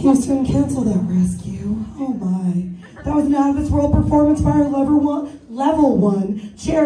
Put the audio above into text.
Houston, cancel that rescue. Oh my. That was an out of this world performance by our level one, level one charity.